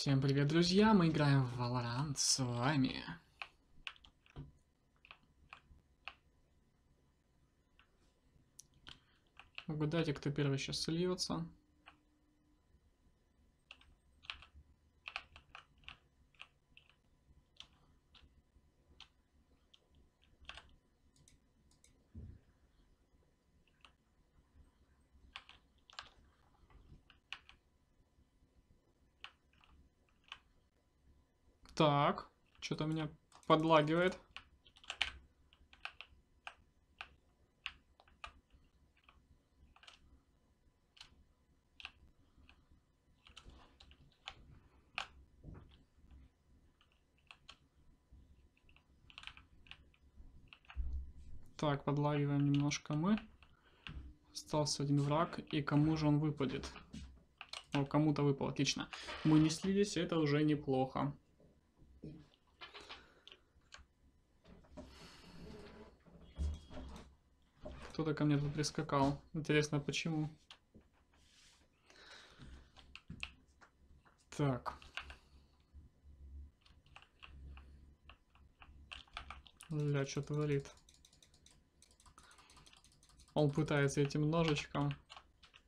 Всем привет, друзья! Мы играем в Valorant с вами. Угадайте, кто первый сейчас сольется. Так, что-то меня подлагивает. Так, подлагиваем немножко мы. Остался один враг. И кому же он выпадет? О, кому-то выпал, отлично. Мы не слились, это уже неплохо. Кто-то ко мне тут прискакал. Интересно, почему? Так. Ля, что творит? Он пытается этим ножичком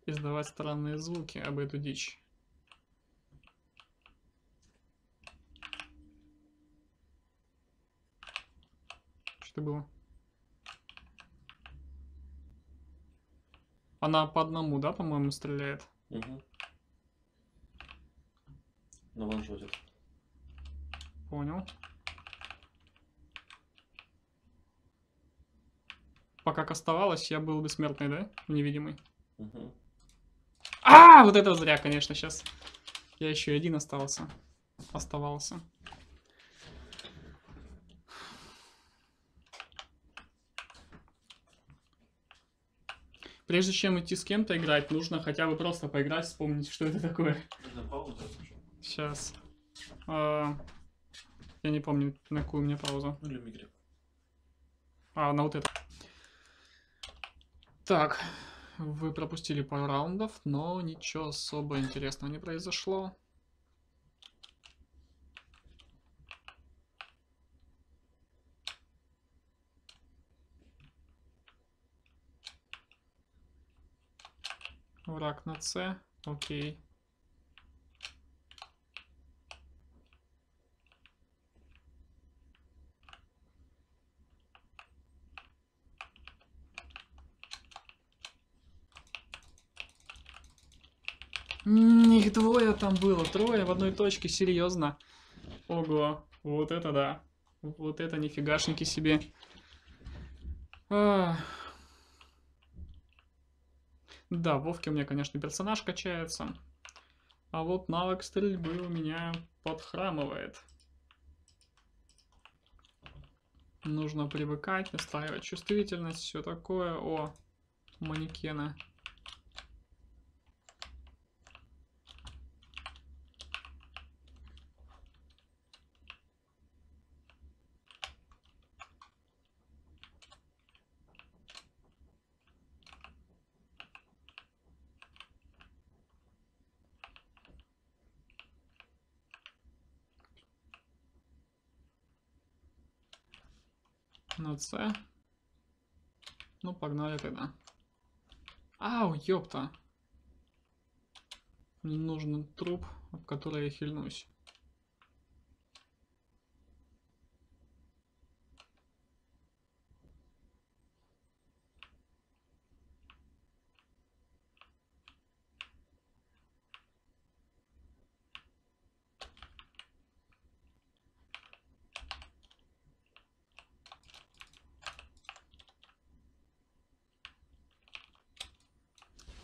издавать странные звуки об эту дичь. Что было? Она по одному, да, по-моему, стреляет? Угу. На ваншоте. Понял. Пока оставалось, я был бессмертный, да? Невидимый. Угу. А, вот это зря, конечно, сейчас. Я еще один остался. Оставался. Прежде чем идти с кем-то играть, нужно хотя бы просто поиграть, вспомнить, что это такое. Сейчас. А, я не помню, на какую у меня паузу. Ну или в игре. А, на вот это. Так, вы пропустили пару раундов, но ничего особо интересного не произошло. Враг на С, окей. Их двое там было, трое в одной точке, серьезно. Ого, вот это да. Вот это нифигашники себе. Ах. Да, в Вовке у меня, конечно, персонаж качается. А вот навык стрельбы у меня подхрамывает. Нужно привыкать, настраивать чувствительность, все такое. О, манекена. С. Ну, погнали тогда. Ау, ёпта. Мне нужен труп, об который я хильнусь.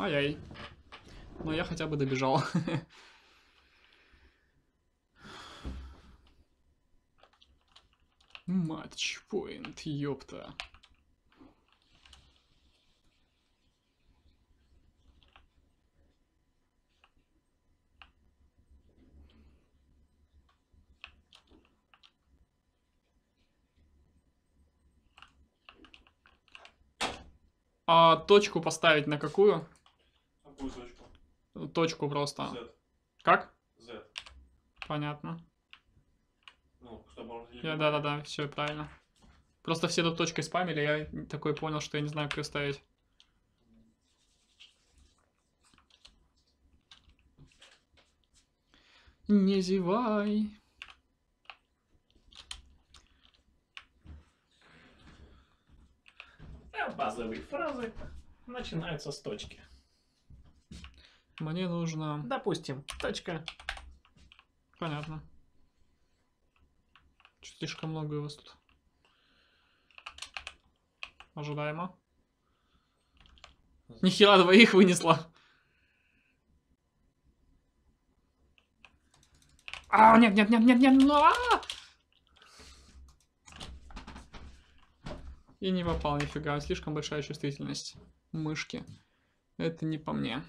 Ай-яй. Но я хотя бы добежал. Матчпоинт, ёпта. А точку поставить на какую? Точку? Просто. Z. Как? Z. Понятно. Ну, чтобы он... Я, да-да-да, все правильно. Просто все тут точкой спамили, я такой понял, что я не знаю, как её ставить. Не зевай. Базовые фразы начинаются с точки. Мне нужно... Допустим, точка. Понятно. Чуть слишком много у вас тут. Ожидаемо. Нихера двоих вынесла. А, нет, нет, нет, нет, нет, ну, а! И не попал нифига, слишком большая чувствительность мышки. Это не по мне.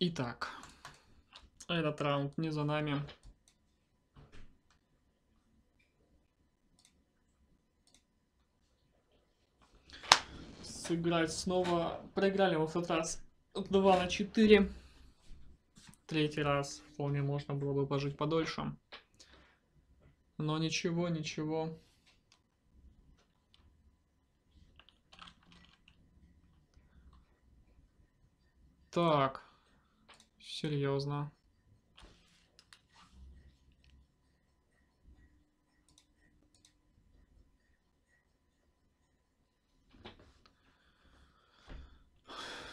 Итак, этот раунд не за нами. Сыграть снова. Проиграли в этот раз 2 на 4. Третий раз вполне можно было бы пожить подольше. Но ничего, ничего. Так. Серьезно.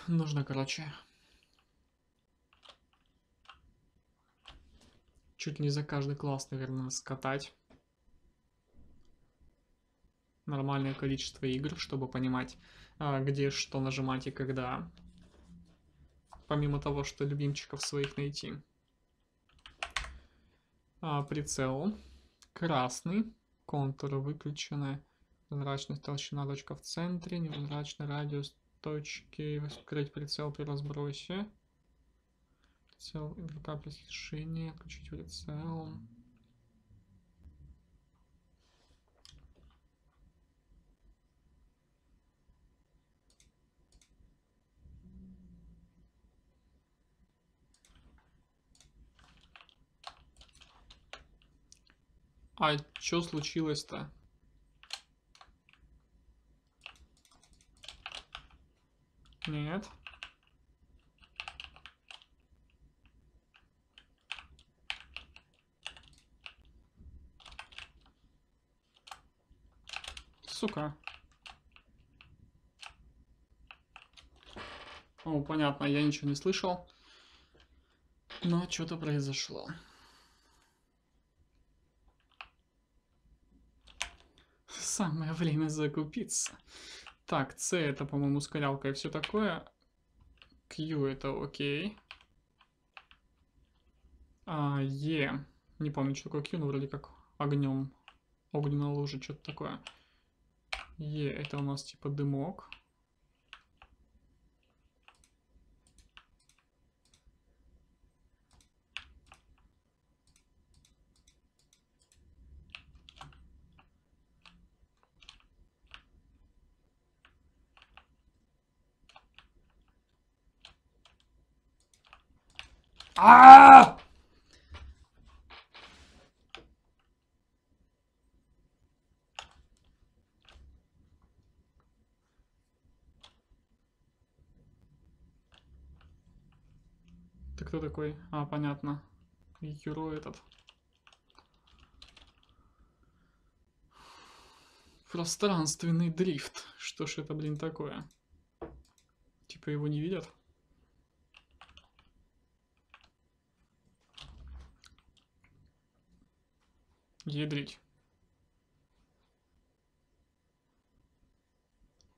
Нужно, короче. Чуть не за каждый класс, наверное, скатать. Нормальное количество игр, чтобы понимать, а, где что нажимать и когда помимо того, что любимчиков своих найти. А, прицел. Красный. Контуры выключены. Невзрачность толщина точка в центре. Невзрачный радиус точки. Открыть прицел при разбросе. Прицел игрока при решении. Отключить прицел. А что случилось-то? Нет. Сука. О, понятно, я ничего не слышал. Но что-то произошло. Самое время закупиться. Так, C это, по-моему, ускорялка и все такое. Q это окей. А, E. Не помню, что такое Q, но вроде как огнем. Огненная лужа, что-то такое. Е, это у нас типа дымок. А! Ты кто такой? А, понятно. Юро этот. Пространственный дрифт. Что ж это, блин, такое? Типа его не видят? Ядрить.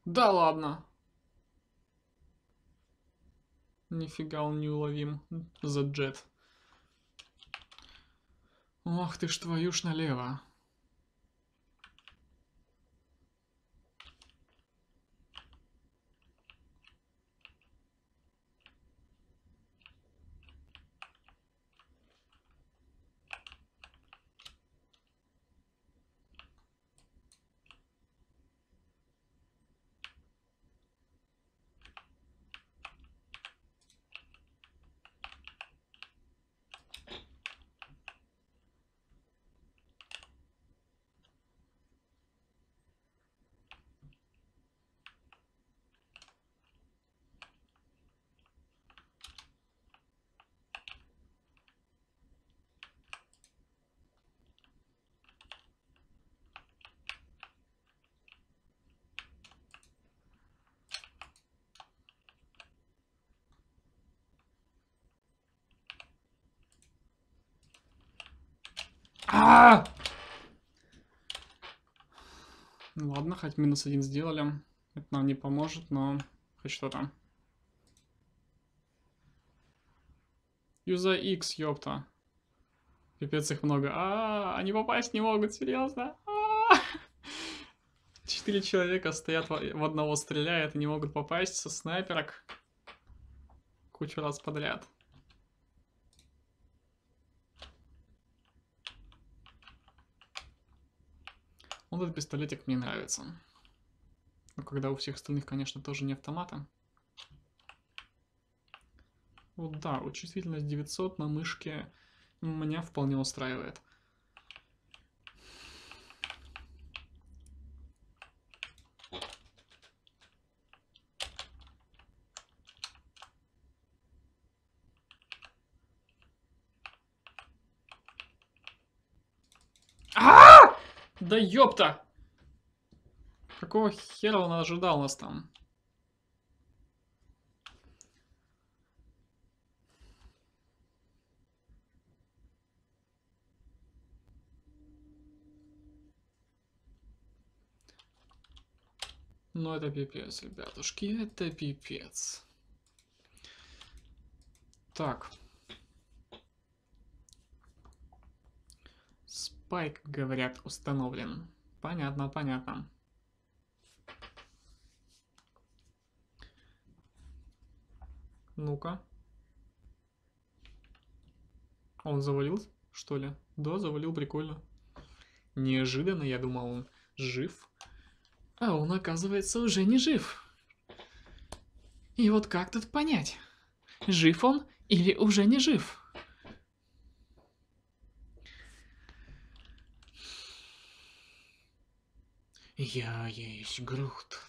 Да ладно. Нифига он неуловим. За джет. Ох ты ж твою ж налево. А! Ну ладно, хоть минус один сделали. Это нам не поможет, но хоть что-то. Юза X, ёпта. Пипец их много. А, они попасть не могут, серьезно. А! Четыре человека стоят в одного стреляют и не могут попасть со снайперок кучу раз подряд. Вот этот пистолетик мне нравится. Но когда у всех остальных, конечно, тоже не автомата. Вот да, вот чувствительность 900 на мышке меня вполне устраивает. Да ёпта! Какого хера он ожидал нас там? Ну это пипец, ребятушки, это пипец. Так. Спайк, говорят, установлен. Понятно, понятно. Ну-ка. Он завалил, что ли? Да, завалил, прикольно. Неожиданно, я думал, он жив. А он, оказывается, уже не жив. И вот как тут понять, жив он или уже не жив? Я есть Грут.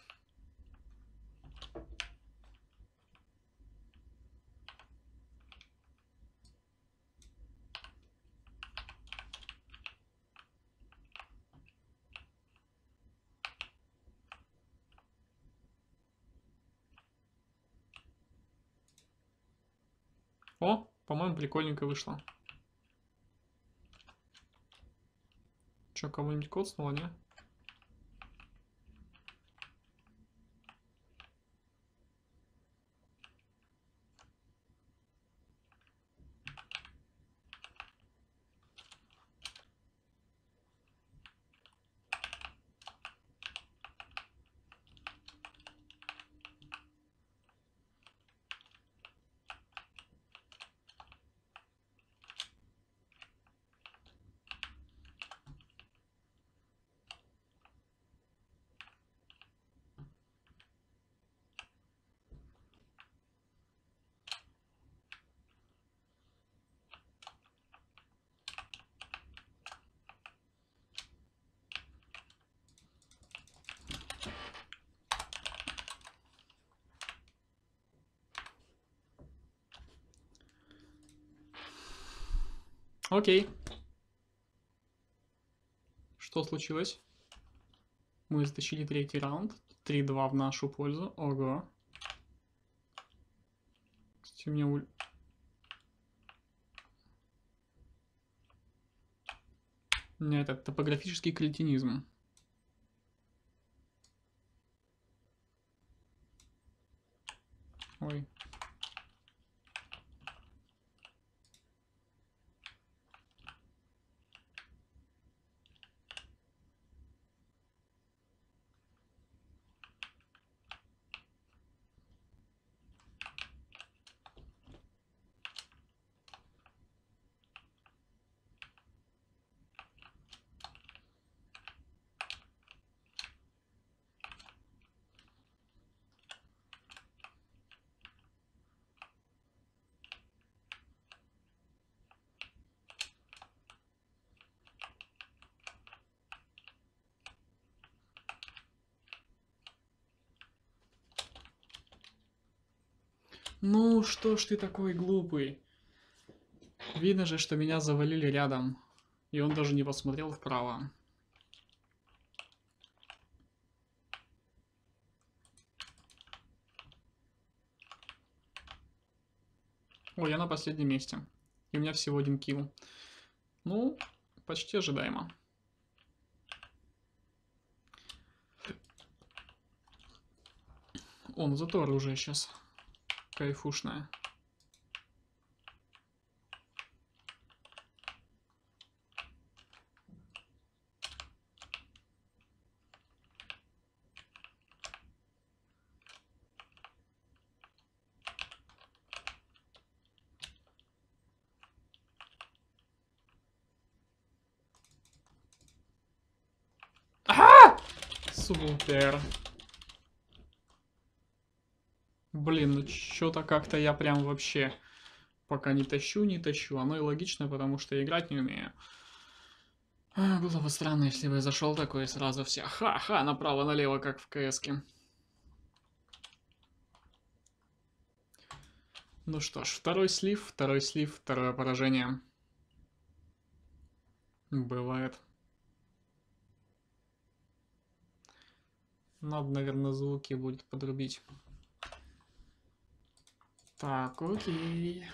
О, по-моему, прикольненько вышло. Че, кого-нибудь коцнуло, не? Окей. Что случилось? Мы затащили третий раунд. 3-2 в нашу пользу. Ого. Кстати, у меня... уль- У меня этот топографический кретинизм. Ой. Ну, что ж ты такой глупый? Видно же, что меня завалили рядом. И он даже не посмотрел вправо. Ой, я на последнем месте. И у меня всего один килл. Ну, почти ожидаемо. Он зато оружие сейчас кайфушная. Супер. Блин, ну чё-то как-то я прям вообще пока не тащу, не тащу. Оно и логично, потому что играть не умею. А, было бы странно, если бы я зашел такой и сразу все ха-ха направо-налево, как в КСке. Ну что ж, второй слив, второй слив, второе поражение. Бывает. Надо, наверное, звуки будет подрубить. Так, окей.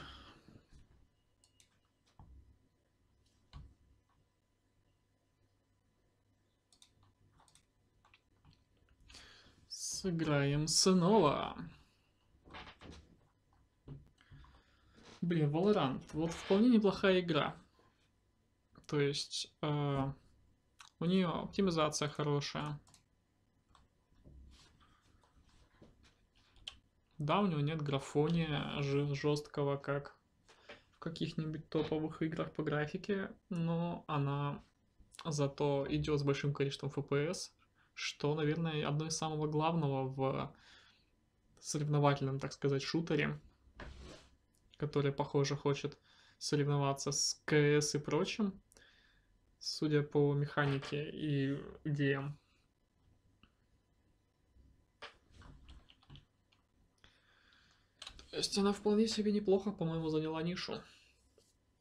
Сыграем снова. Блин, Valorant. Вот вполне неплохая игра. То есть э, у нее оптимизация хорошая. Да, у него нет графония жесткого, как в каких-нибудь топовых играх по графике, но она зато идет с большим количеством FPS, что, наверное, одно из самого главного в соревновательном, так сказать, шутере, который, похоже, хочет соревноваться с КС и прочим, судя по механике и идеям. То есть она вполне себе неплохо, по-моему, заняла нишу.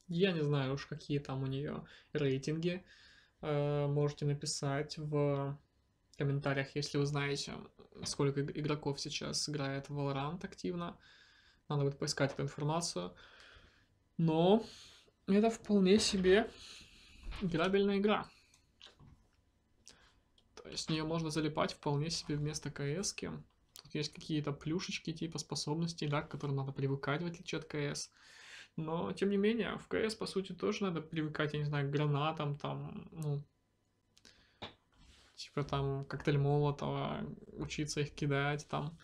Я не знаю уж, какие там у нее рейтинги. Э, Можете написать в комментариях, если вы знаете, сколько иг- игроков сейчас играет в Valorant активно. Надо будет поискать эту информацию. Но это вполне себе играбельная игра. То есть в нее можно залипать вполне себе вместо КС. -ки. Есть какие-то плюшечки типа способностей, да, к которым надо привыкать, в отличие от КС. Но, тем не менее, в КС, по сути, тоже надо привыкать, я не знаю, к гранатам, там, ну, типа там коктейль Молотова, учиться их кидать, там,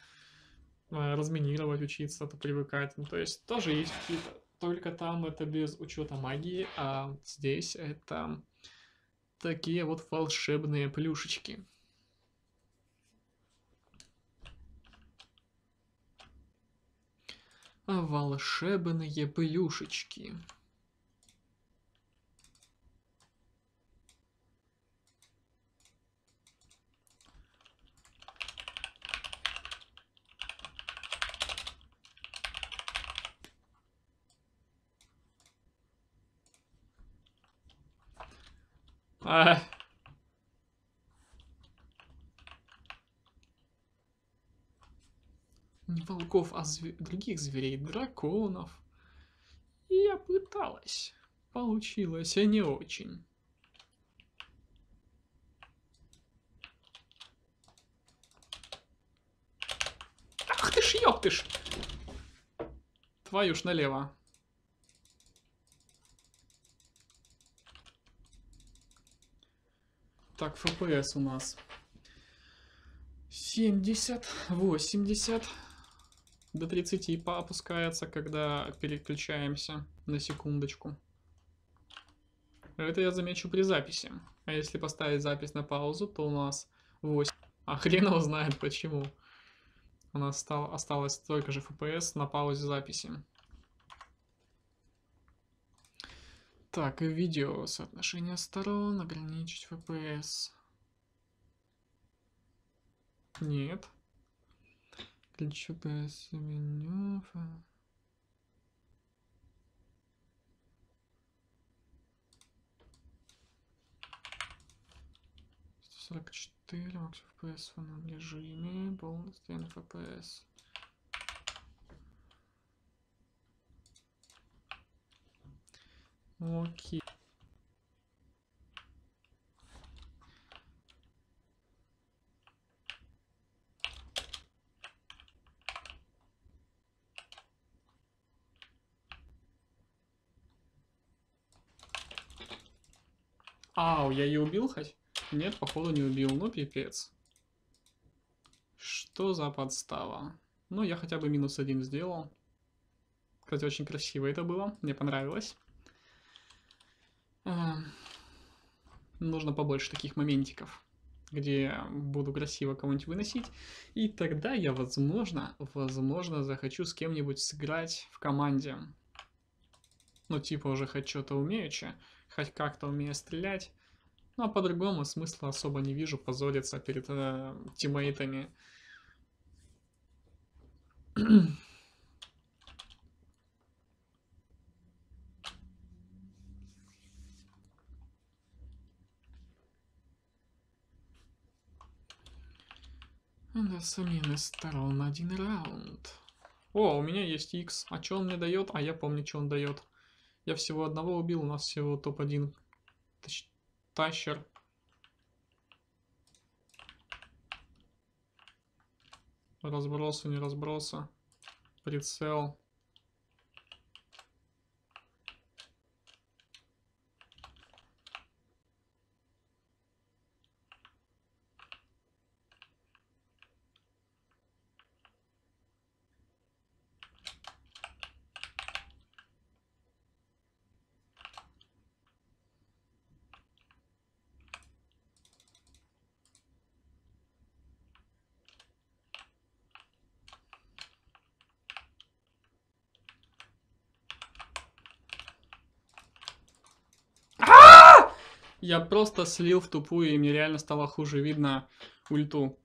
э, разминировать учиться, то привыкать. Ну, то есть тоже есть какие-то... Только там это без учета магии, а здесь это такие вот волшебные плюшечки. А волшебные плюшечки. Ah. Не волков, а зве- других зверей, драконов. И я пыталась. Получилось, а не очень. Ах ты ж! Твою ж налево. Так, FPS у нас 70, 80 до 30 по- опускается, когда переключаемся на секундочку. Это я замечу при записи. А если поставить запись на паузу, то у нас 8. А хрен его знает почему. У нас стал, осталось столько же FPS на паузе записи. Так, и видео, соотношение сторон, ограничить FPS. Нет. Ключ FPS меню. фа- сорок четыре макс FPS в фоновом режиме, полностью FPS. Окей. Ау, я ее убил хоть? Нет, походу не убил, ну пипец. Что за подстава? Ну, я хотя бы минус один сделал. Кстати, очень красиво это было, мне понравилось. А, Нужно побольше таких моментиков, где буду красиво кого-нибудь выносить. И тогда я, возможно, возможно, захочу с кем-нибудь сыграть в команде. Ну, типа уже хоть что-то умеючи, хоть как-то умею стрелять. Ну, а по-другому смысла особо не вижу позориться перед э, тиммейтами. Да, самим из сторон один раунд. О, у меня есть X. А что он мне дает? А я помню, что он дает. Я всего одного убил, у нас всего топ-1 тач- тащер. Разброса, не разброса. Прицел. Я просто слил в тупую, и мне реально стало хуже видно ульту.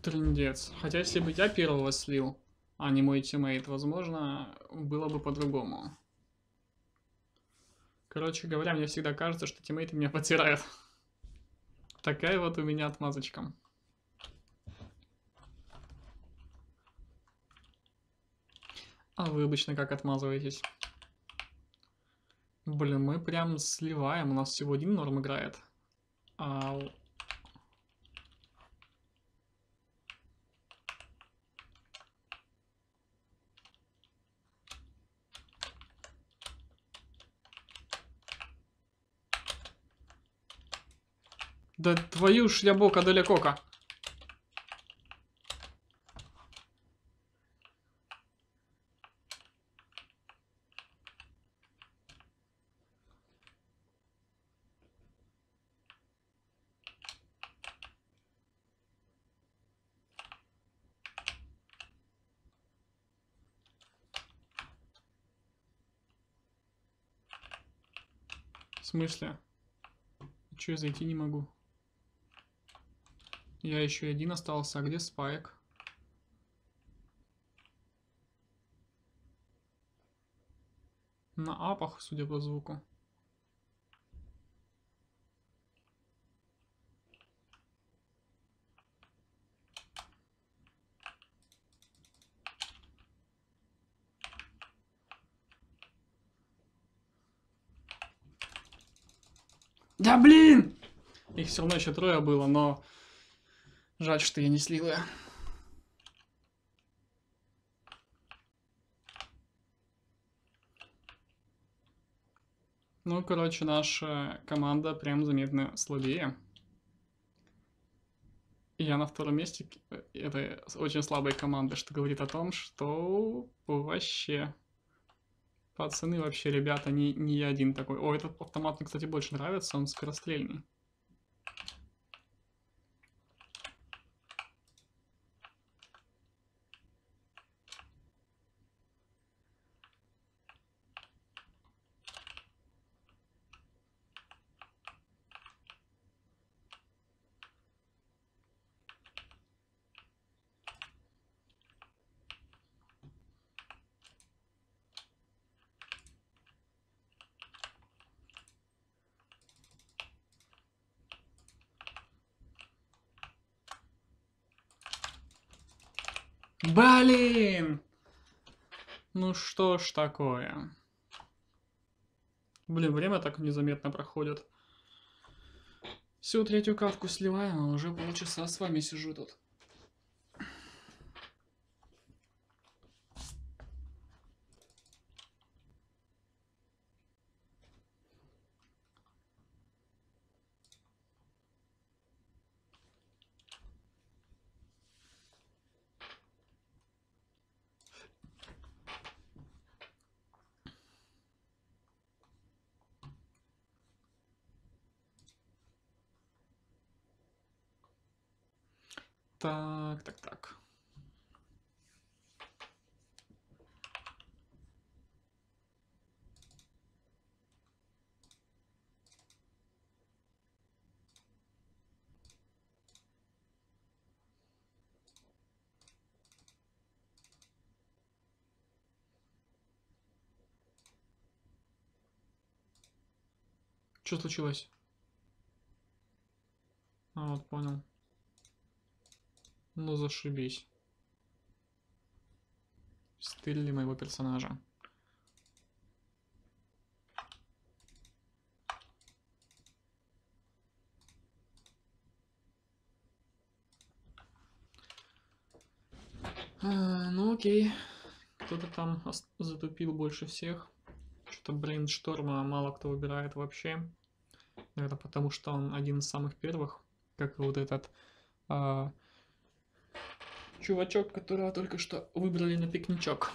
Трындец. Хотя если бы я первого слил, а не мой тиммейт, возможно, было бы по-другому. Короче говоря, мне всегда кажется, что тиммейты меня потирают. Такая вот у меня отмазочка. А вы обычно как отмазываетесь? Блин, мы прям сливаем. У нас всего один норм играет. А... Да твою шлябока далекока. В смысле? Че я зайти не могу? Я еще один остался, а где Спайк? На апах, судя по звуку. Да блин! Их все равно еще трое было, но жаль, что я не слил я. Ну, короче, наша команда прям заметно слабее. И я на втором месте этой очень слабой команды, что говорит о том, что вообще пацаны вообще, ребята, не, не я один такой. О, этот автомат мне, кстати, больше нравится, он скорострельный. Блин! Ну что ж такое? Блин, время так незаметно проходит. Всю третью катку сливаем, а уже полчаса с вами сижу тут. Так, так, так. Что случилось? А, вот понял. Ну зашибись. Стиль моего персонажа. А, ну окей. Кто-то там затупил больше всех. Что-то брейншторма мало кто выбирает вообще. Это потому что он один из самых первых. Как и вот этот... А, чувачок, которого только что выбрали на пикничок.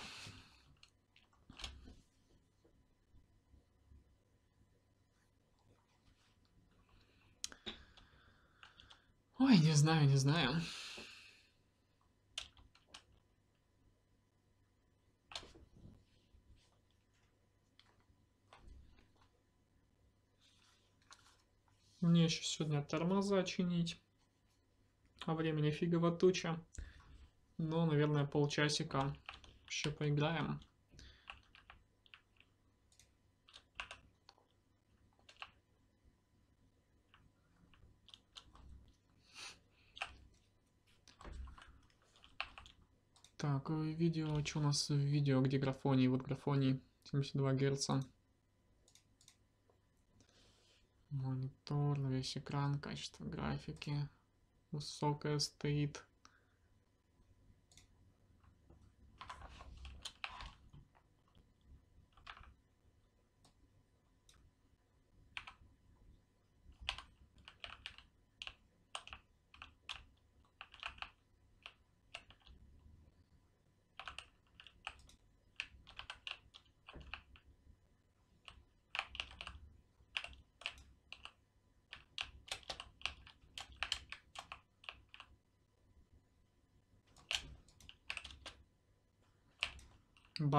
Ой, не знаю, не знаю. Мне еще сегодня тормоза чинить. А времени фигово туча. Ну, наверное, полчасика еще поиграем. Так, э, видео, что у нас в видео, где графоний? Вот графоний 72 герца. Монитор, на весь экран, качество графики. Высокая стоит.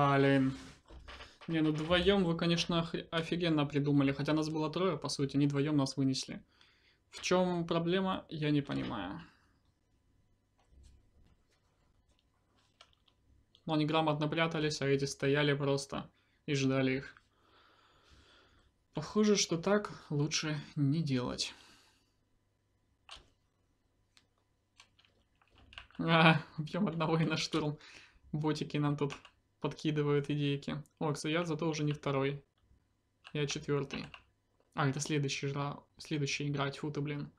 Блин. Не, ну вдвоем вы, конечно, офигенно придумали. Хотя нас было трое, по сути, не вдвоем нас вынесли. В чем проблема, я не понимаю. Ну, они грамотно прятались, а эти стояли просто и ждали их. Похоже, что так лучше не делать. А, убьем одного и на штурм. Ботики нам тут подкидывают идейки. О, кстати, я зато уже не второй. Я четвертый. А, это следующий жра... следующая игра, тьфу ты, блин.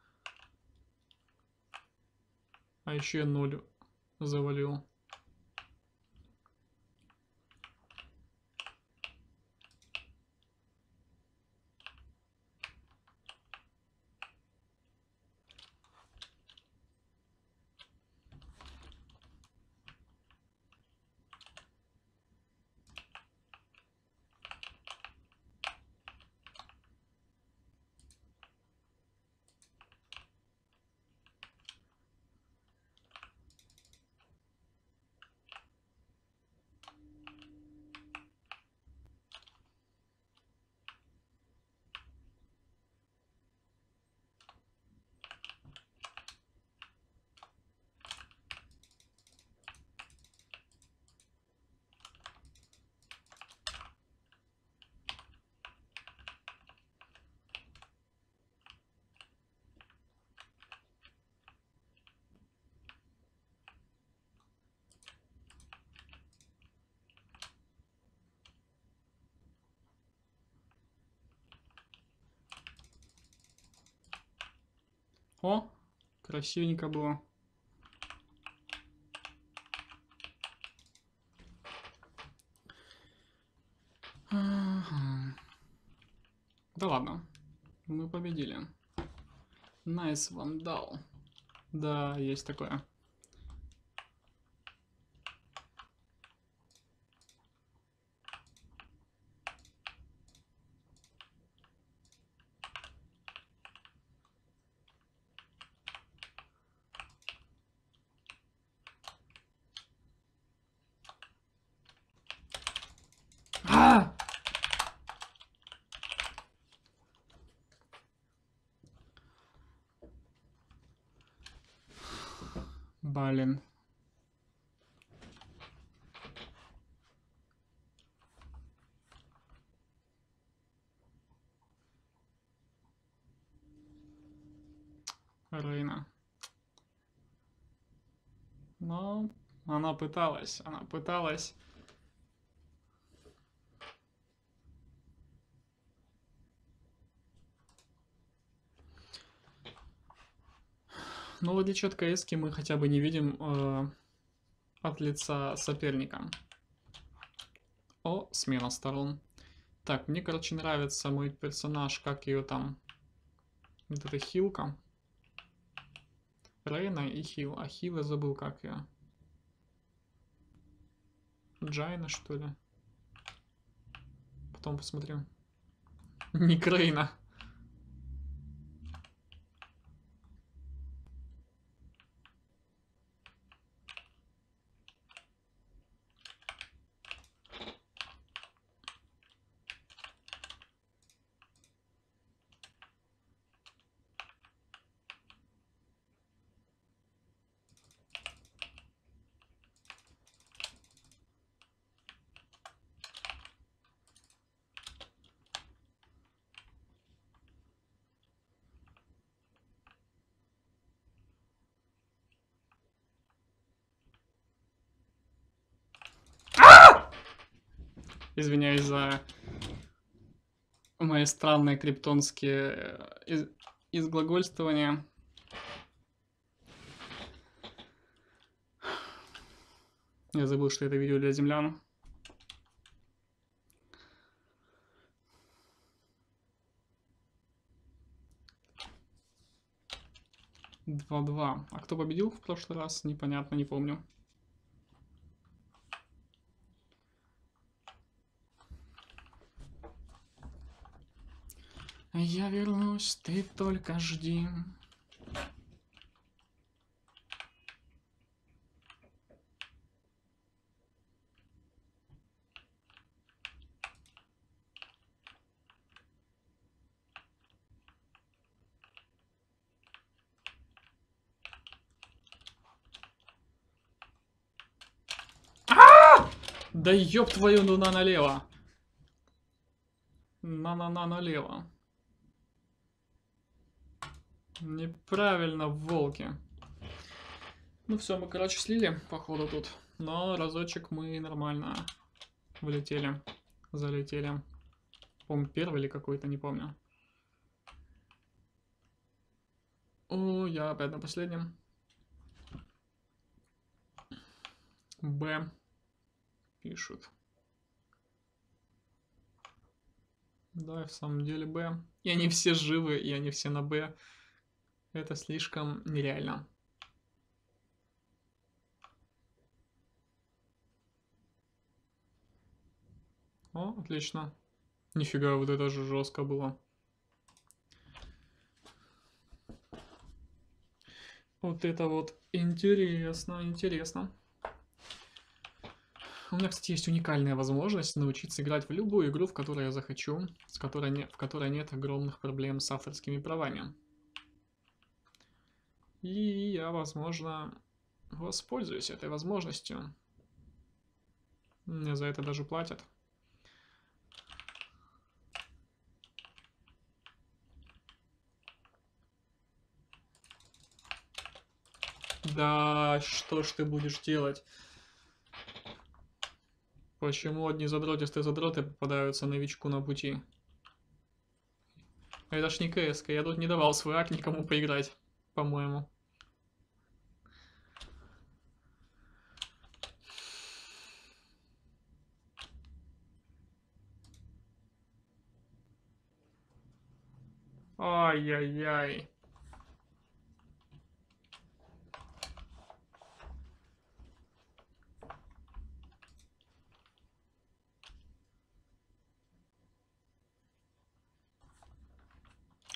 А еще я ноль завалил. О, красивенько было. Да ладно, мы победили. Nice Vandal. Да, есть такое. А! Блин. Рейна. Но она пыталась, она пыталась. Ну, в отличие от КС, мы хотя бы не видим э, от лица соперника. О, смена сторон. Так, мне, короче, нравится мой персонаж, как ее там... Вот эта хилка. Рейна и Хил. А Хил я забыл, как ее. Джайна, что ли? Потом посмотрю. Ник Рейна. Извиняюсь за мои странные криптонские э, из- изглагольствования. Я забыл, что это видео для землян. Два-два. А кто победил в прошлый раз? Непонятно, не помню. Я вернусь, ты только жди. А! Да ёб твою, ну на налево. На-на-на налево. Неправильно, волки. Ну все, мы, короче, слили, походу, тут. Но разочек мы нормально влетели. Залетели. По-моему, первый или какой-то, не помню. О, я опять на последнем. Б. Пишут. Да, в самом деле Б. И они все живы, и они все на Б. Это слишком нереально. О, отлично. Нифига, вот это же жестко было. Вот это вот интересно, интересно. У меня, кстати, есть уникальная возможность научиться играть в любую игру, в которой я захочу, с которой не, в которой нет огромных проблем с авторскими правами. И я, возможно, воспользуюсь этой возможностью. Мне за это даже платят. Да, что ж ты будешь делать? Почему одни задротистые задроты попадаются новичку на пути? Это ж не КС, я тут не давал свой ак никому поиграть, по-моему. Ай-яй-яй.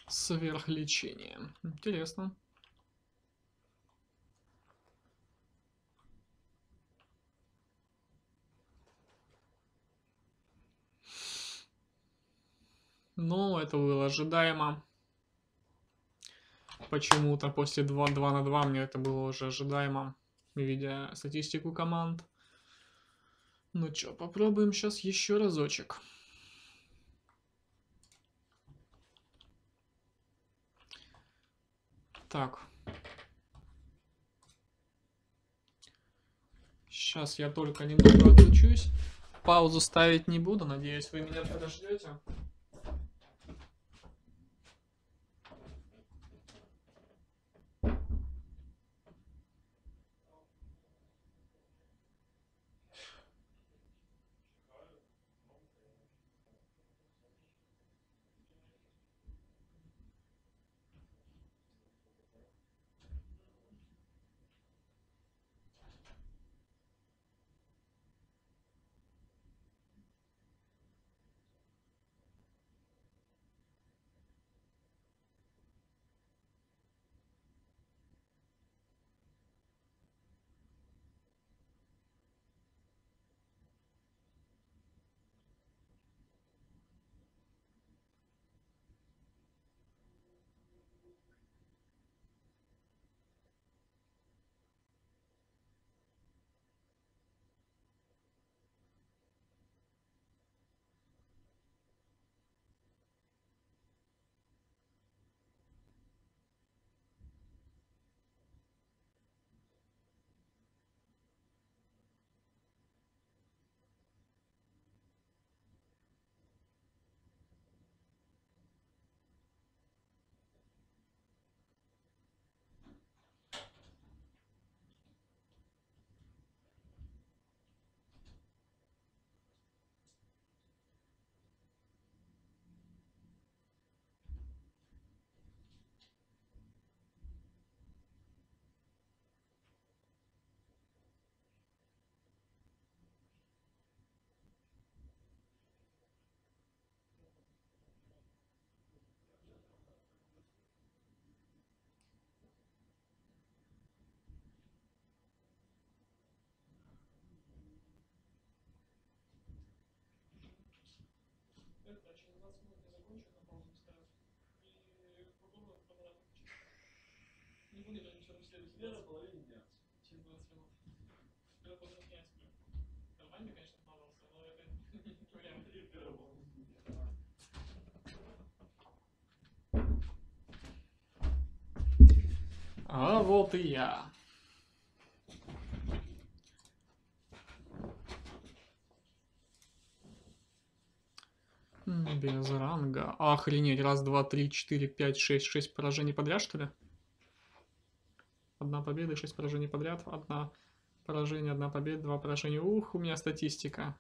Сверхлечение. Интересно. Ну, это было ожидаемо. Почему-то после 2, 2 на 2 мне это было уже ожидаемо, видя статистику команд. Ну чё, попробуем сейчас еще разочек. Так. Сейчас я только немного отключусь. Паузу ставить не буду, надеюсь, вы меня подождете. Раз. половине дня. Через 20 минут. Половина дня я сплю. Нормально, конечно, но А вот и я. Без ранга. Охренеть. Раз, два, три, четыре, пять, шесть. Шесть поражений подряд, что ли? Одна победа и шесть поражений подряд. Одна поражение, одна победа, два поражения. Ух, у меня статистика.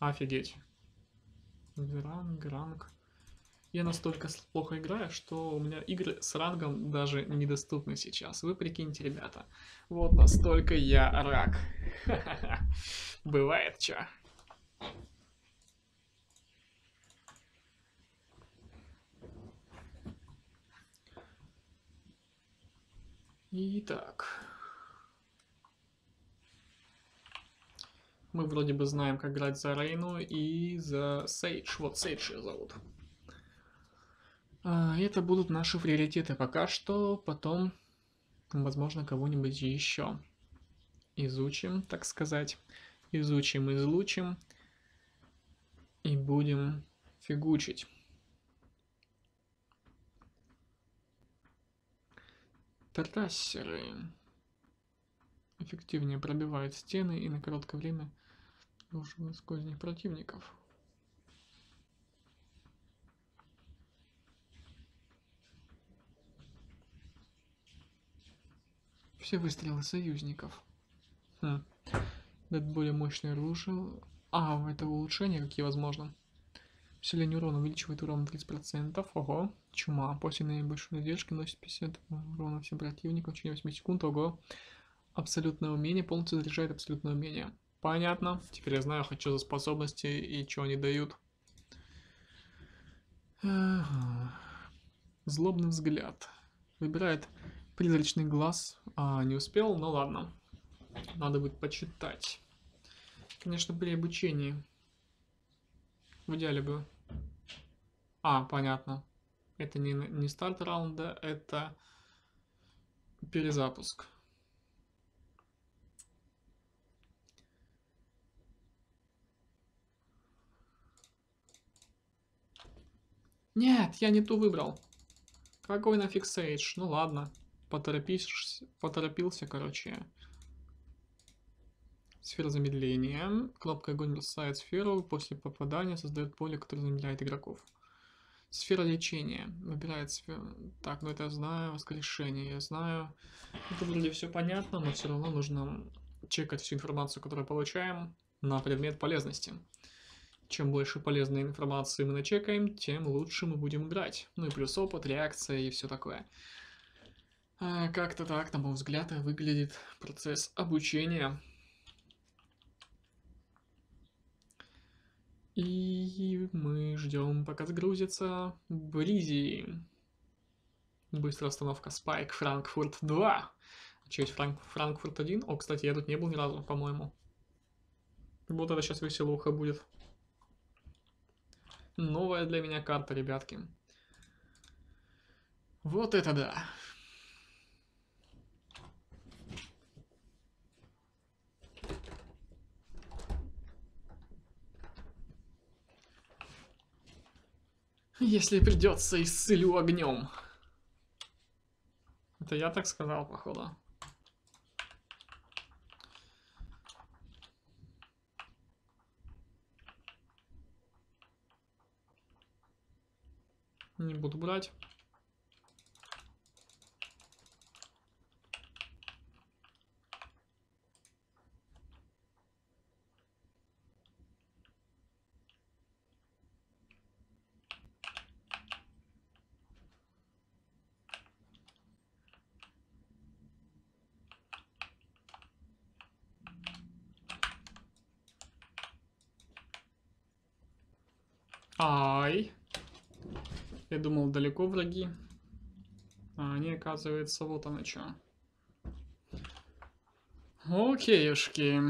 Офигеть. Ранг, ранг. Я настолько плохо играю, что у меня игры с рангом даже недоступны сейчас. Вы прикиньте, ребята. Вот настолько я рак. Бывает чё. Итак. Мы вроде бы знаем, как играть за Рейну и за Сейдж. Вот Сейдж ее зовут. А, это будут наши приоритеты пока что. Потом, возможно, кого-нибудь еще изучим, так сказать. Изучим, излучим. И будем фигучить. Трассеры эффективнее пробивают стены и на короткое время рушат сквозь них противников. Все выстрелы союзников. Хм. Дать более мощное оружие. А, это улучшение какие возможно. Усиление урона увеличивает урон на 30%. Ого. Чума. После наибольшой задержки носит 50 урона всем противникам в течение 8 секунд. Ого. Абсолютное умение. Полностью заряжает абсолютное умение. Понятно. Теперь я знаю, хочу за способности и что они дают. Злобный взгляд. Выбирает призрачный глаз. А, не успел, ну ладно. Надо будет почитать. Конечно, при обучении. В идеале бы. А, понятно. Это не, не старт раунда, это перезапуск. Нет, я не ту выбрал. Какой нафиг Сейдж? Ну ладно. Поторопись, поторопился, короче. Сфера замедления. Кнопка огонь бросает сферу. После попадания создает поле, которое замедляет игроков. Сфера лечения. Выбирает сферу. Так, ну это я знаю. Воскрешение я знаю. Это вроде все понятно, но все равно нужно чекать всю информацию, которую получаем на предмет полезности. Чем больше полезной информации мы начекаем, тем лучше мы будем играть. Ну и плюс опыт, реакция и все такое. А, Как-то так, на мой взгляд, выглядит процесс обучения. И мы ждем, пока загрузится Бризи. Быстрая остановка Спайк, Франкфурт 2. Че есть Франк... Франкфурт 1? О, кстати, я тут не был ни разу, по-моему. Вот это сейчас веселуха будет. Новая для меня карта, ребятки. Вот это да. Если придется, исцелю огнем. Это я так сказал, походу. Не буду брать. Ай. Я думал, далеко враги. А они, оказывается, вот оно что. Окейушки.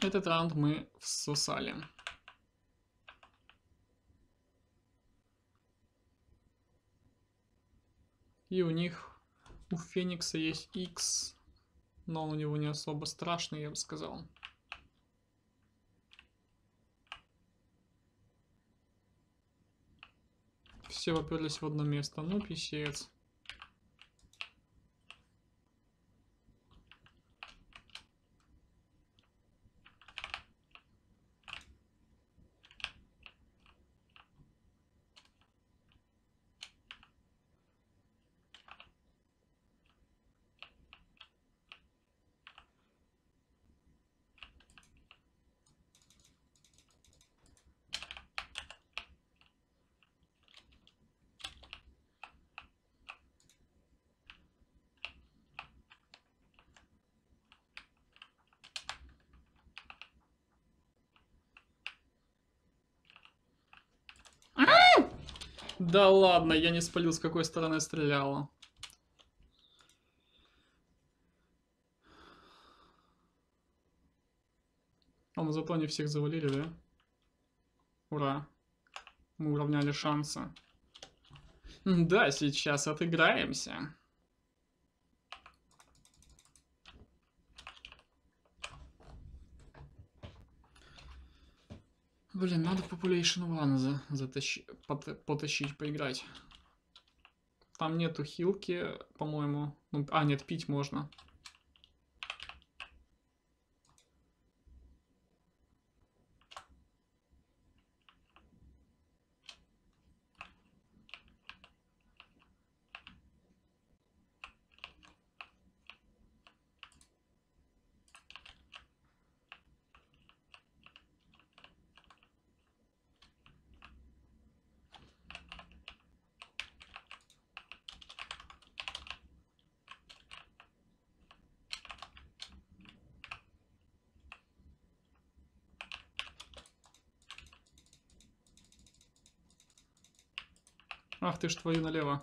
Этот раунд мы всосали. И у них, у Феникса есть X, но он у него не особо страшный, я бы сказал. Все поперлись в одно место. Ну, писец. Да ладно, я не спалил, с какой стороны стреляла. А мы зато не всех завалили, да? Ура. Мы уравняли шансы. Да, сейчас отыграемся. Блин, надо в Population One за, затащи, пот- потащить, поиграть. Там нету хилки, по-моему. Ну, а, нет, пить можно. Ах ты ж твою налево.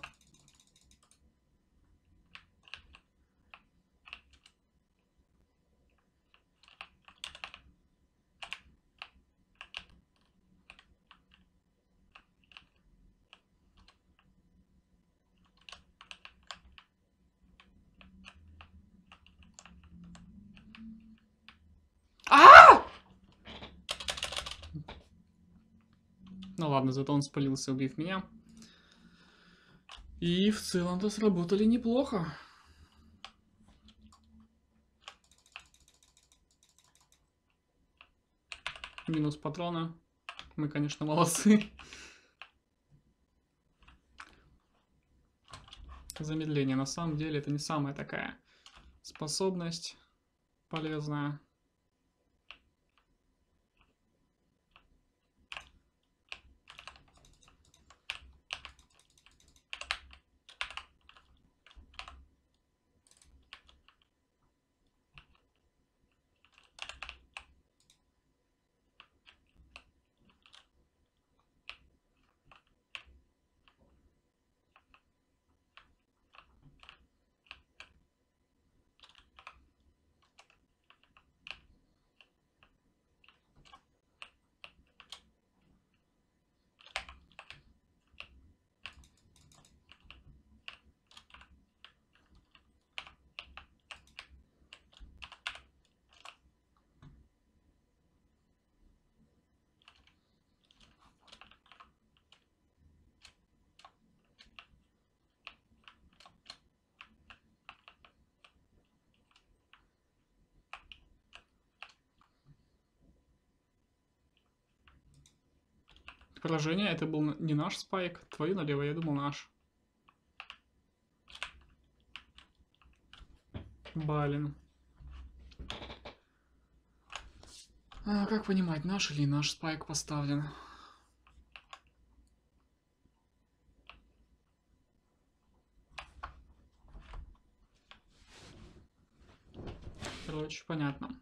А! Ну ладно, зато он спалился, убив меня. И в целом-то сработали неплохо. Минус патрона. Мы, конечно, молодцы. Замедление. На самом деле это не самая такая способность полезная. Поражение, это был не наш спайк. Твою налево, я думал наш. Блин. А, как понимать, наш или наш спайк поставлен? Короче, понятно.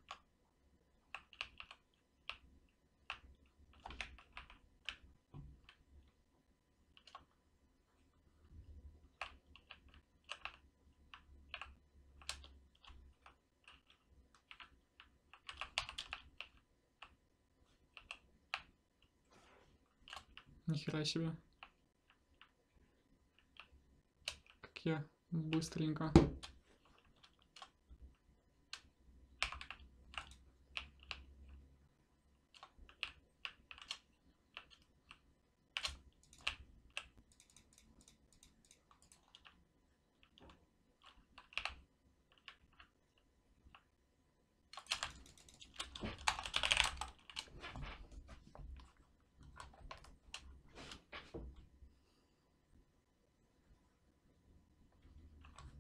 Нихера себе. Как я быстренько.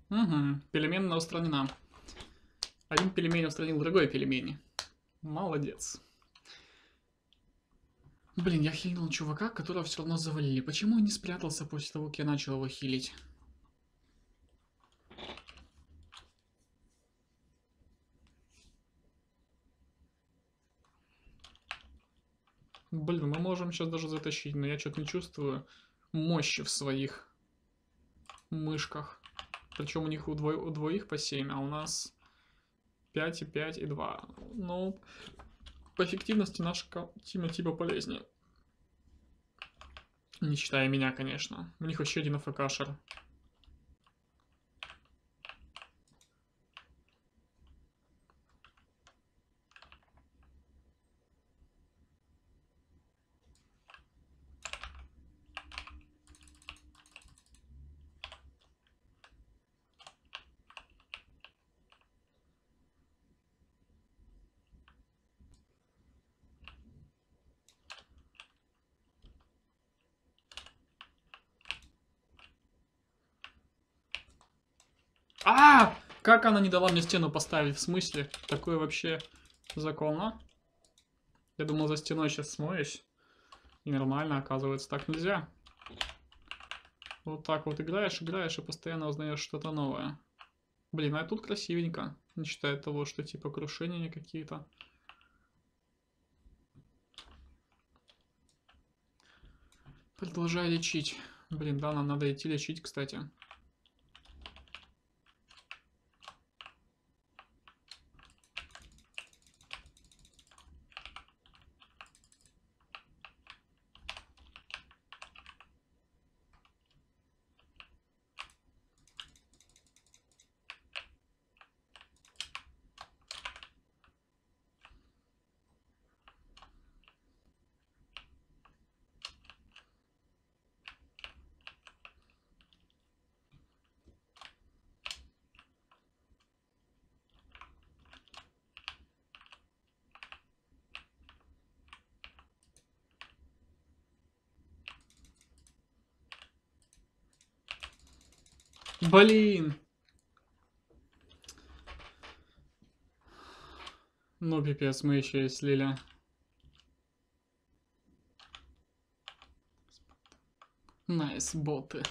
Угу, переменная устранена. Один пельмень устранил другой пельмень. Молодец. Блин, я хилил чувака, которого все равно завалили. Почему он не спрятался после того, как я начал его хилить? Блин, мы можем сейчас даже затащить, но я что-то не чувствую мощи в своих мышках. Причем у них у, дво... у двоих по 7, а у нас 5 и 5 и 2. Ну, по эффективности наша тима типа полезнее. Не считая меня, конечно. У них вообще один АФКшер. А, как она не дала мне стену поставить? В смысле? Такое вообще законно? Я думал, за стеной сейчас смоюсь. И нормально, оказывается, так нельзя. Вот так вот играешь, играешь и постоянно узнаешь что-то новое. Блин, а тут красивенько. Не считая того, что типа крушения какие-то. Продолжай лечить. Блин, да, нам надо идти лечить, кстати. Блин. Ну, пипец, мы еще и слили. Nice, боты.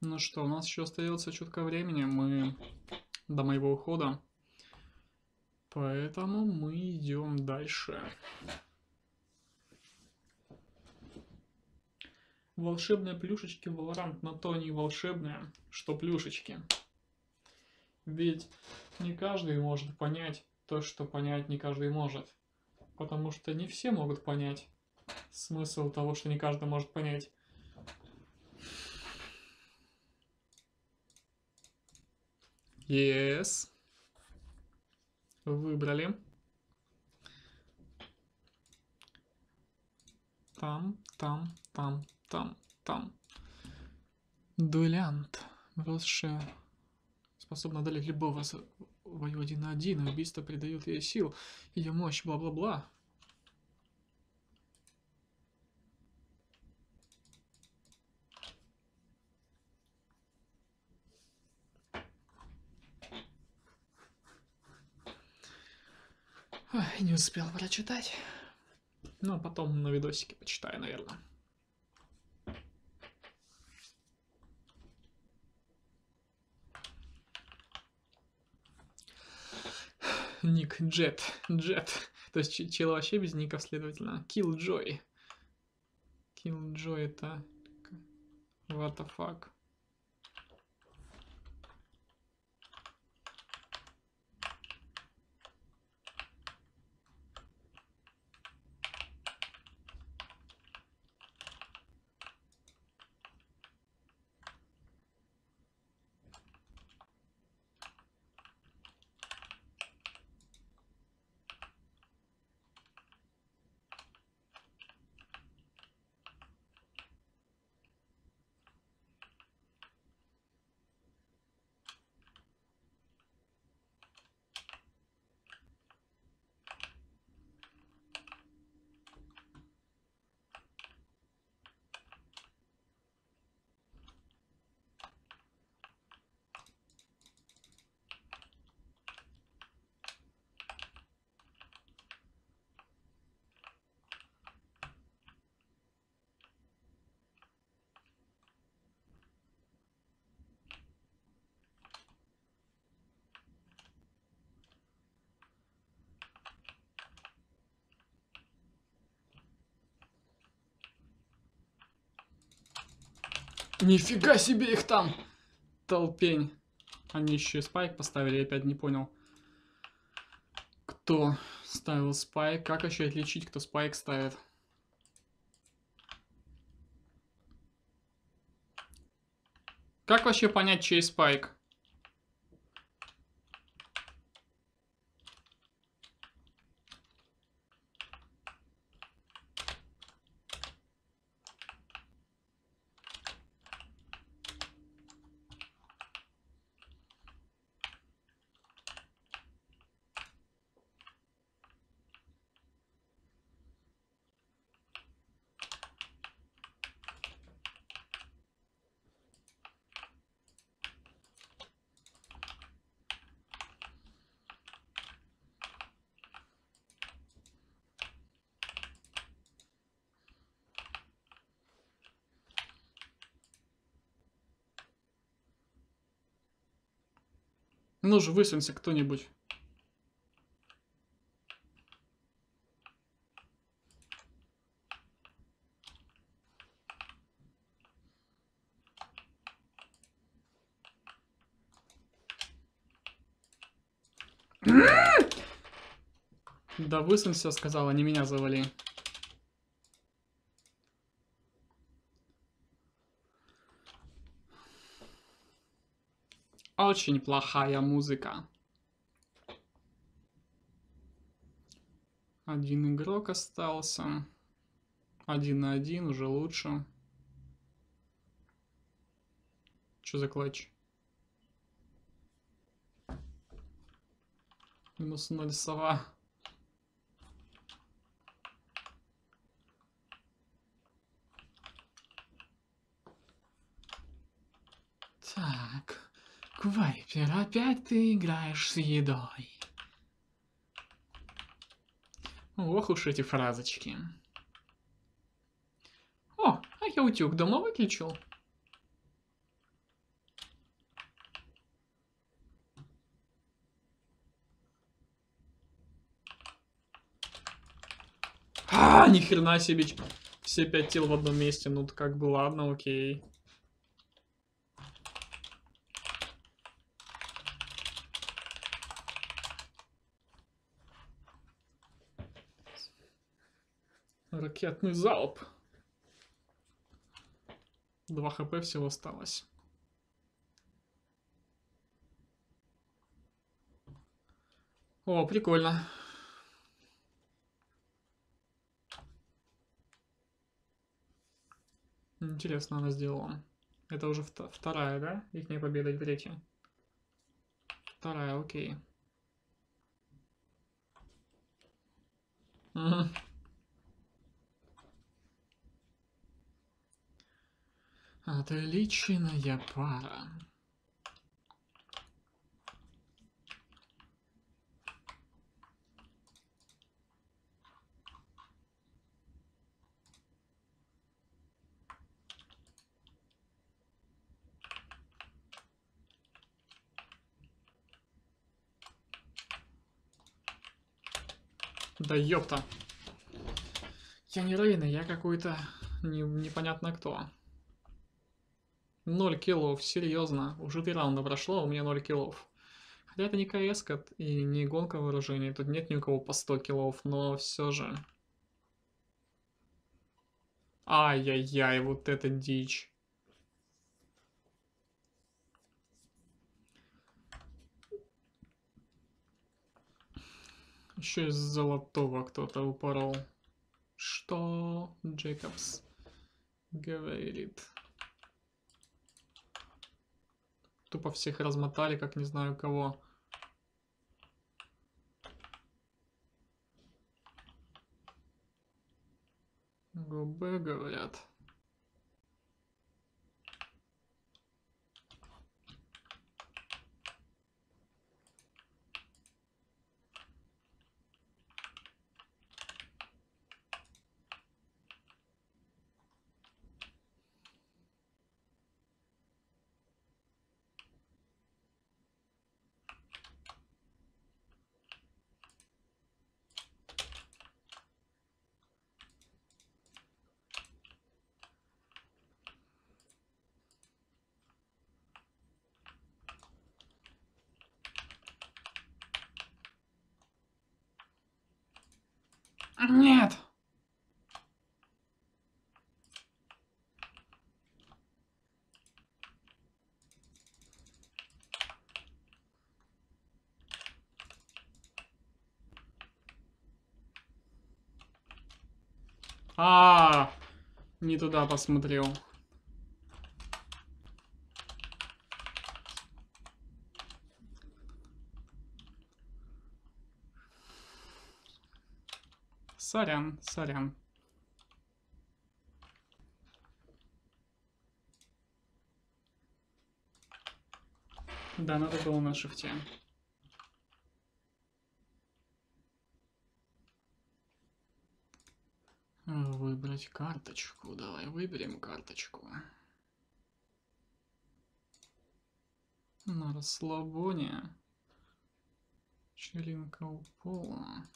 Ну что, у нас еще остается чутка времени. Мы до моего ухода. Поэтому мы идем дальше. Волшебные плюшечки Valorant на то не волшебные, что плюшечки. Ведь не каждый может понять то, что понять не каждый может. Потому что не все могут понять смысл того, что не каждый может понять. Yes. Выбрали. Там, там, там, там, там. Дуэлянт. Росшая. Способна одолеть любого с- в бою один на один. Убийство придает ей сил. Ее мощь, бла-бла-бла. Ой, не успел прочитать. Ну, а потом на видосике почитаю, наверное. Ник Джет. Джет. То есть чел вообще без ников, следовательно. Killjoy. Killjoy это... What the fuck? Нифига себе их там! Толпень. Они еще и спайк поставили, я опять не понял. Кто ставил спайк? Как еще отличить, кто спайк ставит? Как вообще понять, чей спайк? Ну же, высунься кто-нибудь. Да высунься, сказала, не меня завали. Очень плохая музыка. Один игрок остался. Один на один, уже лучше. Что за клатч? Минус ноль сова. Так. Квайпер, опять ты играешь с едой. Ох уж эти фразочки. О, а я утюг дома выключил. А, ни хрена себе. Все пять тел в одном месте. Ну, как бы ладно, окей. Ракетный залп. Два хп всего осталось. О, прикольно. Интересно она сделала. Это уже вт вторая, да? Их не победа и третья. Вторая, окей. Угу. Отличная пара. Да ёпта. Я не Рейна, я какой-то не, непонятно кто. Ноль киллов, серьезно. Уже три раунда прошло, а у меня 0 киллов. Хотя это не КС и не гонка вооружений, тут нет ни у кого по 100 киллов, но все же. Ай-яй-яй, вот это дичь. Еще из золотого кто-то упорол. Что Джейкобс говорит? Тупо всех размотали, как не знаю кого. ГБ говорят. Нет! А, не туда посмотрел. Сорян, сорян. Да, надо было на шифте. Выбрать карточку. Давай выберем карточку. На расслабоне. Челинка у пола.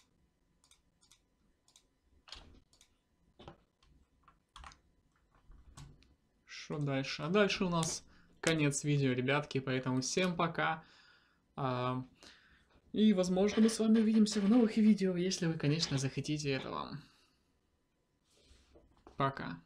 Что дальше? А дальше у нас конец видео, ребятки, поэтому всем пока. А, и, возможно, мы с вами увидимся в новых видео, если вы, конечно, захотите этого. Пока.